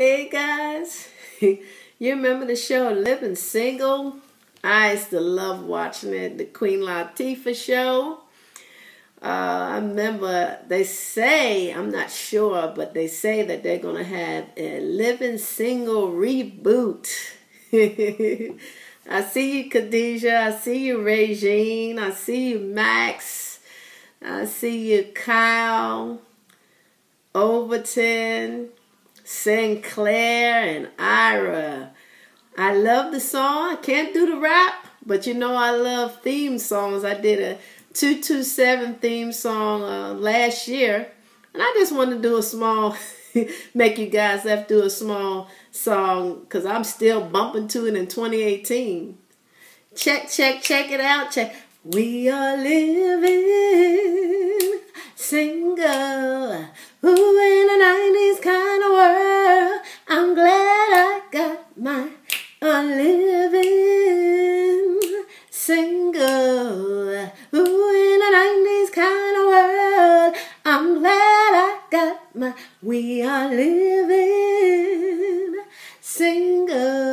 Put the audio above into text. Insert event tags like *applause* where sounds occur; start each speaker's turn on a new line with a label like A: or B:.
A: Hey guys, *laughs* you remember the show Living Single? I used to love watching it, the Queen Latifah show. Uh, I remember they say, I'm not sure, but they say that they're going to have a Living Single reboot. *laughs* I see you, Khadijah. I see you, Regine. I see you, Max. I see you, Kyle, Overton. Synclaire and Ira. I love the song. I can't do the rap, but you know I love theme songs. I did a 227 theme song uh, last year, and I just want to do a small, *laughs* make you guys have to do a small song because I'm still bumping to it in 2018. Check, check, check it out. Check. We are living a living single. Ooh, in a 90s kind of world, I'm glad I got my, we are living single.